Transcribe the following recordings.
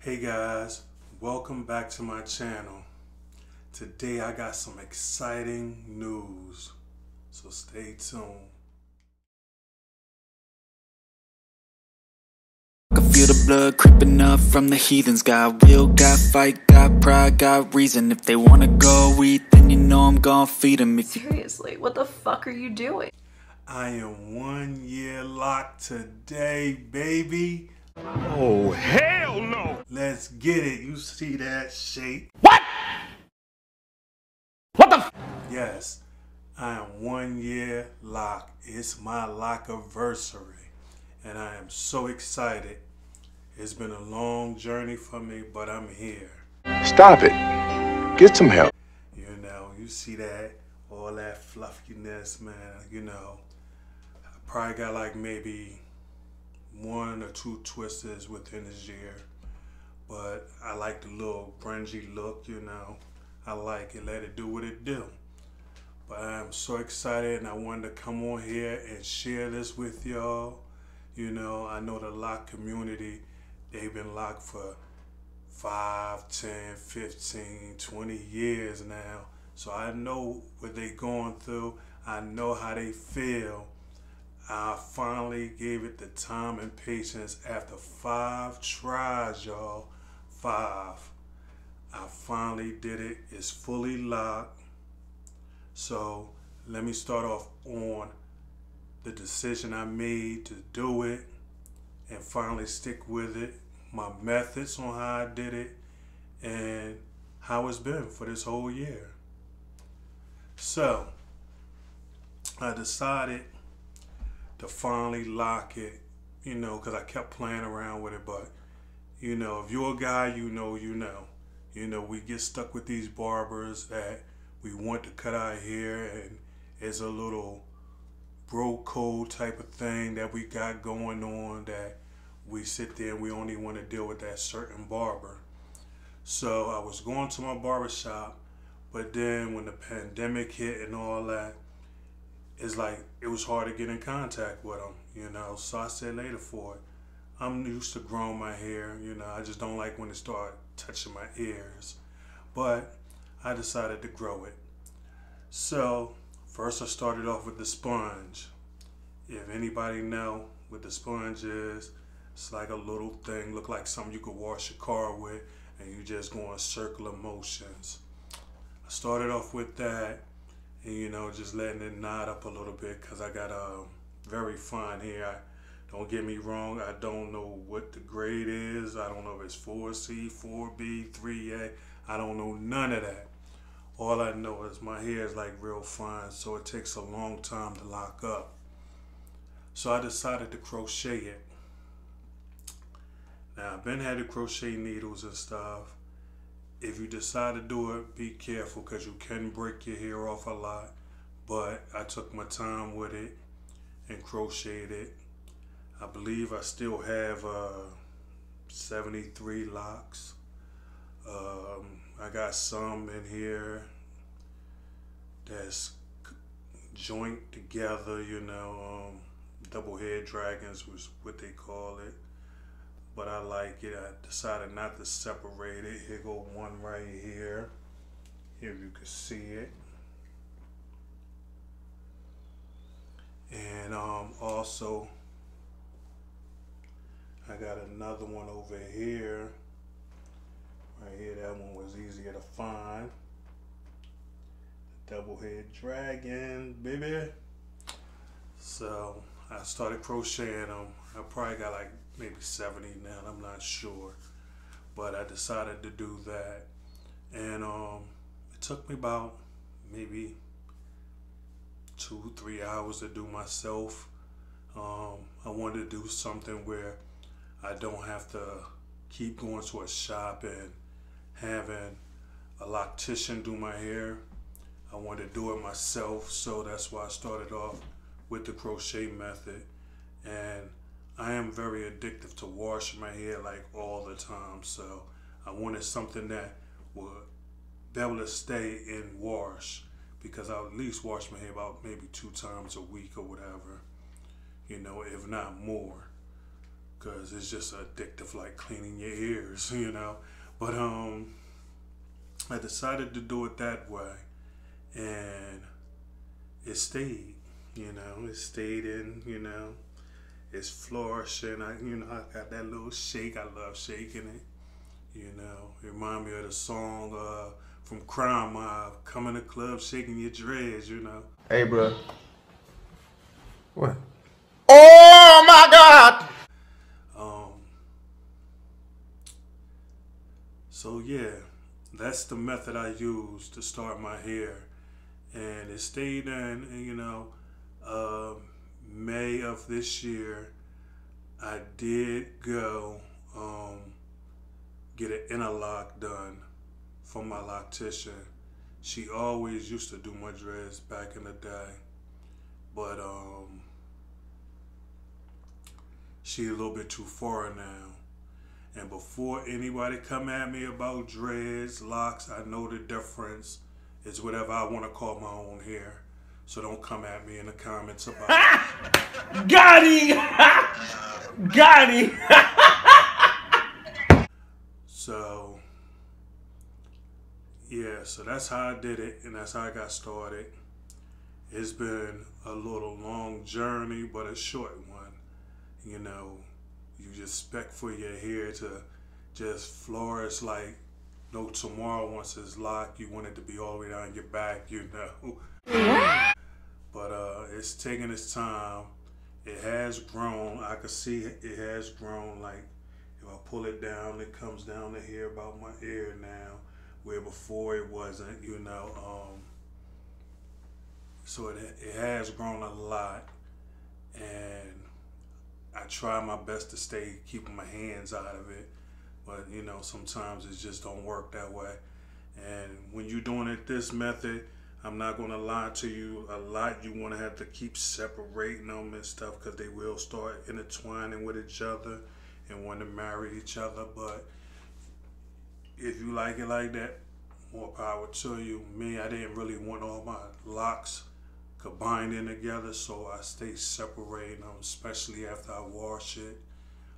Hey guys, welcome back to my channel. Today I got some exciting news, so stay tuned. I can feel the blood creeping up from the heathens Got will, got fight, got pride, got reason If they wanna go eat, then you know I'm gonna feed them if Seriously, what the fuck are you doing? I am one year locked today, baby. Oh, hell no! Let's get it. You see that shape? What? What the f- Yes, I am one year locked. It's my loc anniversary, and I am so excited. It's been a long journey for me, but I'm here. Stop it. Get some help. You know, you see that, all that fluffiness, man. You know, I probably got like maybe one or two twisters within this year, but I like the little grungy look, you know. I like it, let it do what it do. But I'm so excited and I wanted to come on here and share this with y'all. You know, I know the loc community, they've been locked for 5, 10, 15, 20 years now. So I know what they're going through. I know how they feel. I finally gave it the time and patience after five tries, y'all. Five. I finally did it. It's fully locked. So let me start off on the decision I made to do it and finally stick with it. My methods on how I did it and how it's been for this whole year. So I decided to finally lock it, you know, because I kept playing around with it. But, you know, if you're a guy, you know, you know. You know, we get stuck with these barbers that we want to cut our hair and it's a little bro code type of thing that we got going on that we sit there and we only want to deal with that certain barber. So I was going to my barber shop, but then when the pandemic hit and all that, it's like it was hard to get in contact with them, you know. So I said later for it. I'm used to growing my hair, you know. I just don't like when it start touching my ears, but I decided to grow it. So first I started off with the sponge. If anybody know what the sponge is, it's like a little thing, look like something you could wash your car with, and you just go in circular motions. I started off with that and you know just letting it knot up a little bit because I got a very fine hair. I, don't get me wrong, I don't know what the grade is. I don't know if it's 4C, 4B, 3A. I don't know none of that. All I know is my hair is like real fine, so it takes a long time to lock up. So I decided to crochet it. Now I've been had the crochet needles and stuff. If you decide to do it, be careful because you can break your hair off a lot. But I took my time with it and crocheted it. I believe I still have uh, 73 locs. Um, I got some in here that's joint together, you know, um, double head dragons was what they call it. But I like it. I decided not to separate it. Here go one right here. Here you can see it. And um, also, I got another one over here. Right here, that one was easier to find. Double head dragon, baby. So I started crocheting them. I probably got like maybe 70 now, I'm not sure. But I decided to do that. And um, it took me about maybe two, three hours to do myself. Um, I wanted to do something where I don't have to keep going to a shop and having a loctician do my hair. I wanted to do it myself, so that's why I started off with the crochet method. And am very addictive to washing my hair like all the time, so I wanted something that would be able to stay in wash because I'll at least wash my hair about maybe two times a week or whatever, you know, if not more. because it's just addictive, like cleaning your ears, you know. But um, I decided to do it that way, and it stayed, you know. It stayed in, you know. It's flourishing. I, you know, I got that little shake. I love shaking it. You know, it remind me of the song uh, from Crime Mob, "Come in the club, shaking your dreads." You know. Hey, bro. What? Oh my God! Um, so yeah, that's the method I use to start my hair, and it stayed in. And, you know, uh, May of this year, I did go um, get an interlock done from my loctician. She always used to do my dreads back in the day, but um, she a little bit too far now. And before anybody come at me about dreads, locs, I know the difference. It's whatever I want to call my own hair. So don't come at me in the comments about Got him! Got him! So yeah, so that's how I did it and that's how I got started. It's been a little long journey, but a short one. You know, you just expect for your hair to just flourish like no tomorrow once it's locked. You want it to be all the way down your back, you know. But uh, it's taking its time. It has grown. I can see it has grown. Like if I pull it down, it comes down to here about my ear now, where before it wasn't. You know. Um, so it it has grown a lot, and I try my best to stay keeping my hands out of it. But you know, sometimes it just don't work that way. And when you're doing it this method, I'm not gonna lie to you. A lot you want to have to keep separating them and stuff because they will start intertwining with each other and want to marry each other. But if you like it like that, more power to you. Me, I didn't really want all my locs combining together, so I stay separating them, especially after I wash it.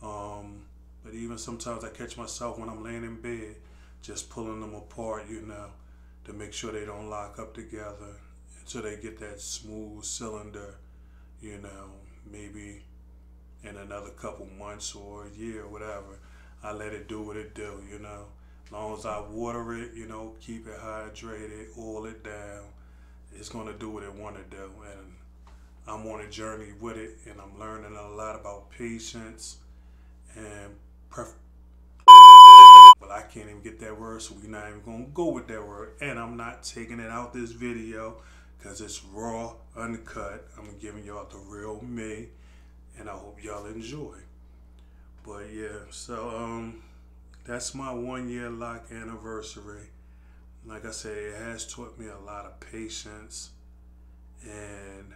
Um, but even sometimes I catch myself when I'm laying in bed, just pulling them apart, you know to make sure they don't lock up together until they get that smooth cylinder, you know, maybe in another couple months or a year or whatever. I let it do what it do, you know. As long as I water it, you know, keep it hydrated, oil it down, it's gonna do what it wanna do. And I'm on a journey with it and I'm learning a lot about patience and pref- but I can't even get that word, so we're not even gonna go with that word. And I'm not taking it out this video because it's raw, uncut. I'm giving y'all the real me, and I hope y'all enjoy. But yeah, so um, that's my one year loc anniversary. Like I said, it has taught me a lot of patience and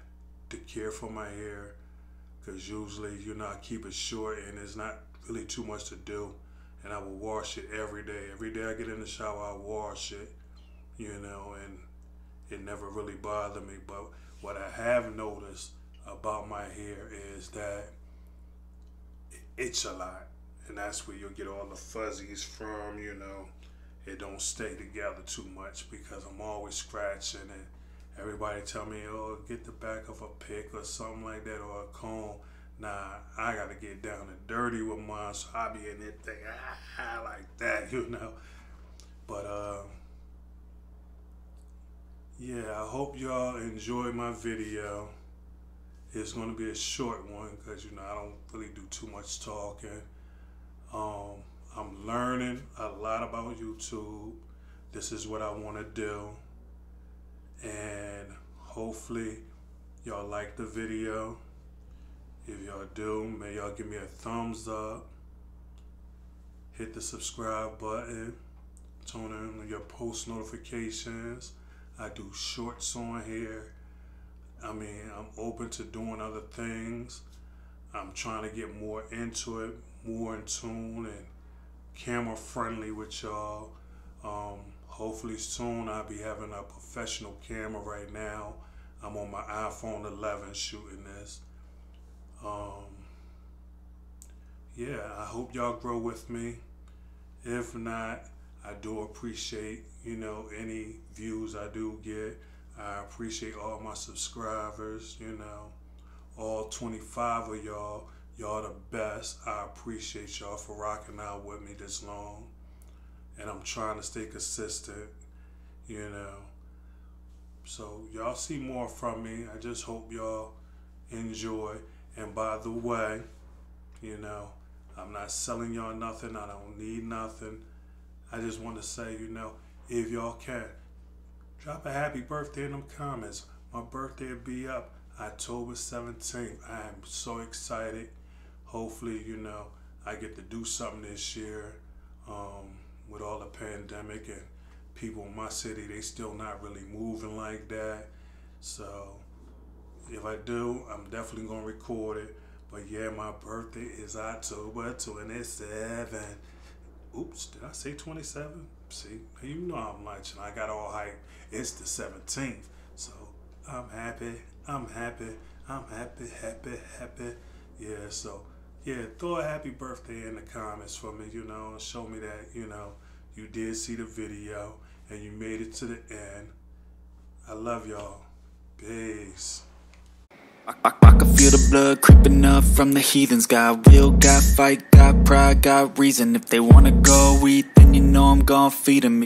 to care for my hair because usually, you know, I keep it short and there's not really too much to do and I will wash it every day. Every day I get in the shower, I wash it, you know, and it never really bothered me. But what I have noticed about my hair is that it itch a lot, and that's where you'll get all the fuzzies from, you know. It don't stay together too much because I'm always scratching and everybody tell me, oh, get the back of a pick or something like that or a comb. Nah, I gotta get down and dirty with mine, so I be in that thing ah, like that, you know. But uh, yeah, I hope y'all enjoy my video. It's gonna be a short one because you know I don't really do too much talking. Um, I'm learning a lot about YouTube. This is what I want to do, and hopefully y'all like the video. If y'all do, may y'all give me a thumbs up. Hit the subscribe button. Turn on your post notifications. I do shorts on here. I mean, I'm open to doing other things. I'm trying to get more into it, more in tune and camera friendly with y'all. Um, hopefully soon I'll be having a professional camera right now. I'm on my iPhone 11 shooting this. Um, yeah, I hope y'all grow with me. If not, I do appreciate, you know, any views I do get. I appreciate all my subscribers, you know, all 25 of y'all. Y'all the best. I appreciate y'all for rocking out with me this long. And I'm trying to stay consistent, you know. So y'all see more from me. I just hope y'all enjoy. And by the way, you know, I'm not selling y'all nothing. I don't need nothing. I just want to say, you know, if y'all can, drop a happy birthday in them comments. My birthday will be up October 17th. I am so excited. Hopefully, you know, I get to do something this year um, with all the pandemic and people in my city, they still not really moving like that. So if I do, I'm definitely going to record it. But yeah, my birthday is October 27. Oops, did I say 27? See, you know I'm lunching. I got all hype. It's the 17th. So I'm happy. I'm happy. I'm happy, happy, happy. Yeah, so yeah, throw a happy birthday in the comments for me, you know, and show me that, you know, you did see the video and you made it to the end. I love y'all. Peace. I, I, can feel the blood creeping up from the heathens. Got will, got fight, got pride, got reason. If they wanna go eat, then you know I'm gon' feed them